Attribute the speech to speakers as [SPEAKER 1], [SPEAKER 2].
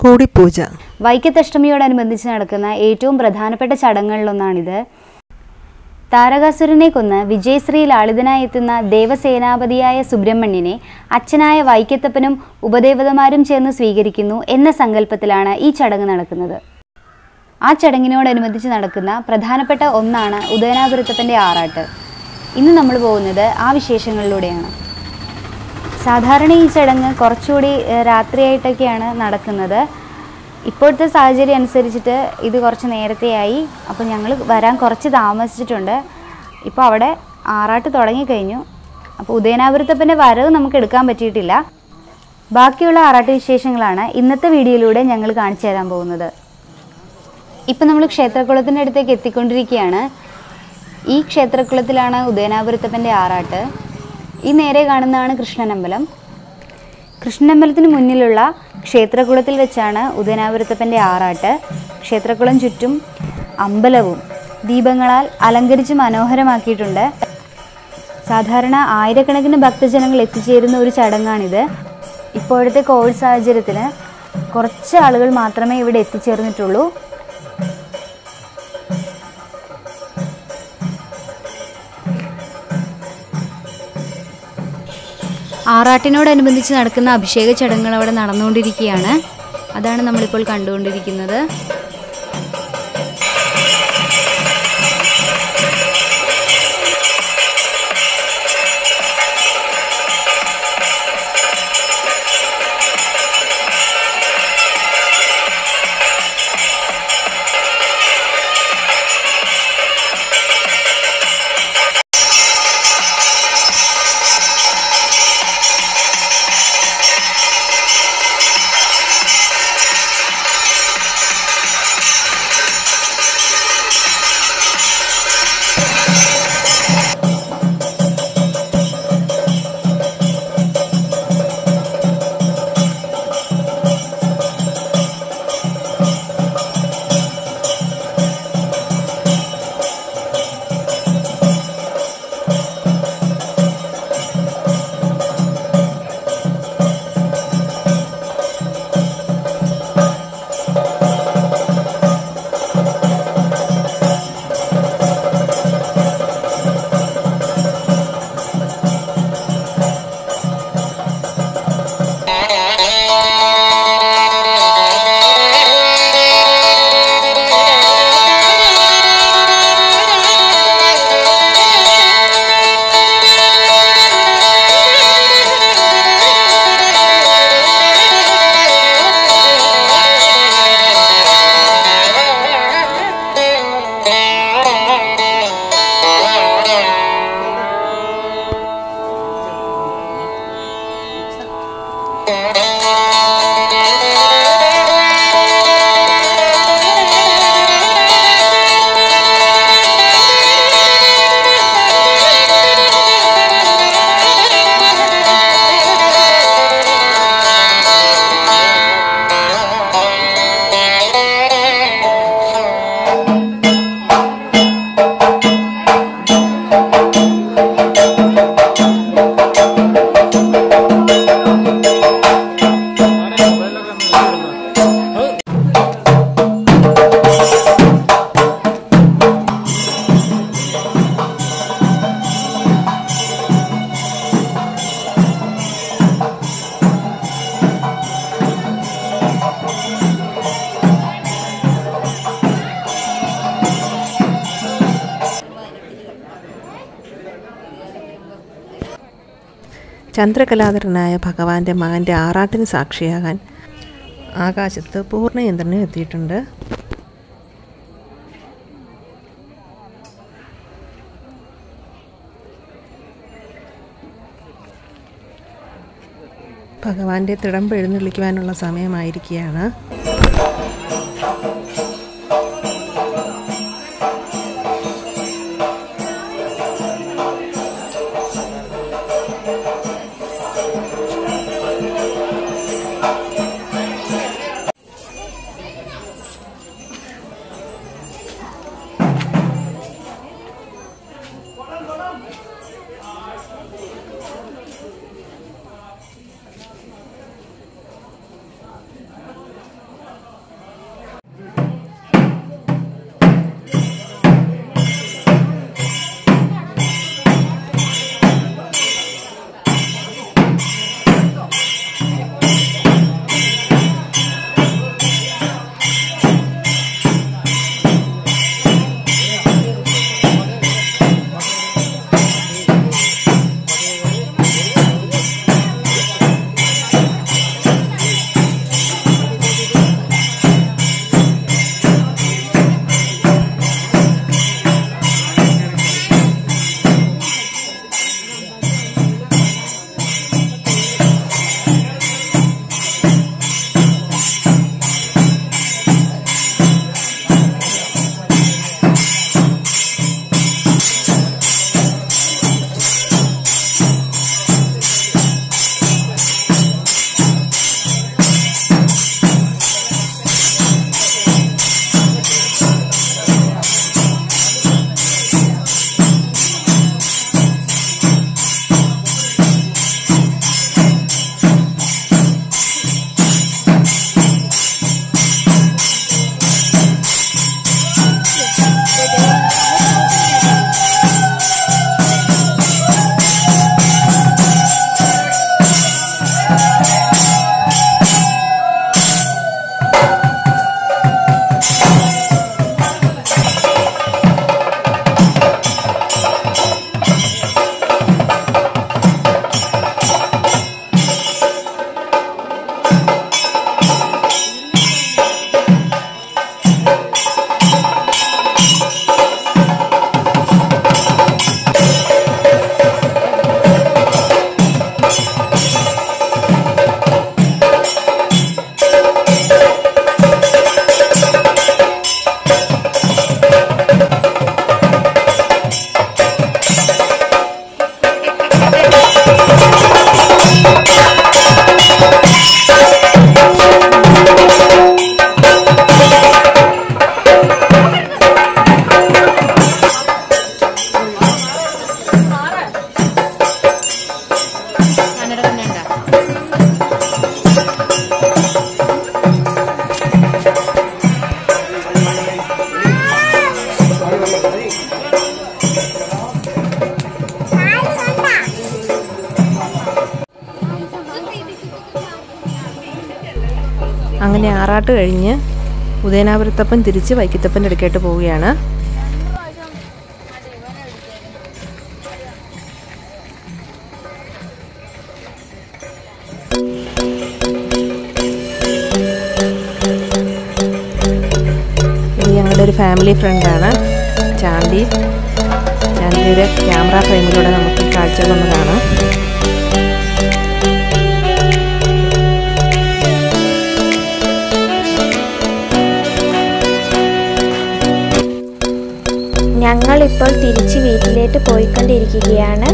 [SPEAKER 1] കൂടിപ്പൂജ.
[SPEAKER 2] വൈക്കത്തഷ്ടമിയോടനുബന്ധിച്ച് നടക്കുന്ന ഏറ്റവും പ്രധാനപ്പെട്ട ചടങ്ങുകളിലൊന്നാണിത്. താരകാസുരനെ കൊന്ന് വിജയശ്രീ ലാളിതനായി എത്തുന്ന ദേവസേനാപതിയായ സുബ്രഹ്മണ്യനെ അച്ഛനായ വൈക്കത്തപ്പനും ഉപദേവതമാരും ചേർന്ന് സ്വീകരിക്കുന്നു എന്ന സങ്കല്പത്തിലാണ് ഈ ചടങ്ങ് നടക്കുന്നത്. ആ ചടങ്ങിനോടനുബന്ധിച്ച് നടക്കുന്ന പ്രധാനപ്പെട്ട ഒന്നാണ് ഉദയനാപുരത്തപ്പന്റെ ആറാട്ട്. ഇന്ന് നമ്മൾ പോകുന്നത് ആ വിശേഷങ്ങളിലൂടെയാണ്. സാധാരണ ഈ ചടങ്ങ് കുറച്ചുകൂടി രാത്രിയായിട്ടൊക്കെയാണ് നടക്കുന്നത്. ഇപ്പോഴത്തെ സാഹചര്യം അനുസരിച്ചിട്ട് ഇത് കുറച്ച് നേരത്തെയായി. അപ്പോൾ ഞങ്ങൾ വരാൻ കുറച്ച് താമസിച്ചിട്ടുണ്ട്. ഇപ്പോൾ അവിടെ ആറാട്ട് തുടങ്ങിക്കഴിഞ്ഞു. അപ്പോൾ ഉദയനാപുരത്തപ്പന്റെ വരവ് നമുക്ക് എടുക്കാൻ പറ്റിയിട്ടില്ല. ബാക്കിയുള്ള ആറാട്ട് വിശേഷങ്ങളാണ് ഇന്നത്തെ വീഡിയോയിലൂടെ ഞങ്ങൾ കാണിച്ചു തരാൻ പോകുന്നത്. ഇപ്പം നമ്മൾ ക്ഷേത്രക്കുളത്തിന്റെ അടുത്തേക്ക് എത്തിക്കൊണ്ടിരിക്കുകയാണ്. ഈ ക്ഷേത്രക്കുളത്തിലാണ് ഉദയനാപുരത്തപ്പന്റെ ആറാട്ട്. ഈ നേരെ കാണുന്നതാണ് കൃഷ്ണനമ്പലം. കൃഷ്ണനമ്പലത്തിന് മുന്നിലുള്ള ക്ഷേത്രകുളത്തിൽ വെച്ചാണ് ഉദയനാപുരത്തപ്പന്റെ ആറാട്ട്. ക്ഷേത്രകുളം ചുറ്റും അമ്പലവും ദീപങ്ങളാൽ അലങ്കരിച്ച് മനോഹരമാക്കിയിട്ടുണ്ട്. സാധാരണ ആയിരക്കണക്കിന് ഭക്തജനങ്ങൾ എത്തിച്ചേരുന്ന ഒരു ചടങ്ങാണിത്. ഇപ്പോഴത്തെ കോവിഡ് സാഹചര്യത്തിൽ കുറച്ച് ആളുകൾ മാത്രമേ ഇവിടെ എത്തിച്ചേർന്നിട്ടുള്ളൂ. ആറാട്ടിനോടനുബന്ധിച്ച് നടക്കുന്ന അഭിഷേക ചടങ്ങുകൾ അവിടെ നടന്നുകൊണ്ടിരിക്കുകയാണ്. അതാണ് നമ്മളിപ്പോൾ കണ്ടുകൊണ്ടിരിക്കുന്നത്.
[SPEAKER 1] ചന്ദ്രകലാധരനായ ഭഗവാന്റെ മകന്റെ ആറാട്ടിന് സാക്ഷിയാകാൻ ആകാശത്ത് പൂർണയന്ത്രനും എത്തിയിട്ടുണ്ട്. ഭഗവാന്റെ തിടമ്പ് എഴുന്നള്ളിക്കുവാനുള്ള സമയമായിരിക്കുകയാണ്. ആറാട്ട് കഴിഞ്ഞ് ഉദയനാപുരത്തപ്പൻ തിരിച്ച് വൈക്കത്തപ്പന്റെ അടുക്കായിട്ട് പോവുകയാണ്. ഒരു ഫാമിലി ഫ്രണ്ടാണ് ചാന്തി ചാന്തിയുടെ ക്യാമറ ഫ്രെയിമിലൂടെ നമുക്ക് ഈ കാഴ്ചകളൊന്ന് കാണാം.
[SPEAKER 3] ഞങ്ങൾ ഇപ്പോൾ തിരിച്ച് വീട്ടിലേക്ക് പോയിക്കൊണ്ടിരിക്കുകയാണ്.